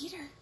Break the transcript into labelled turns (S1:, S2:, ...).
S1: Peter.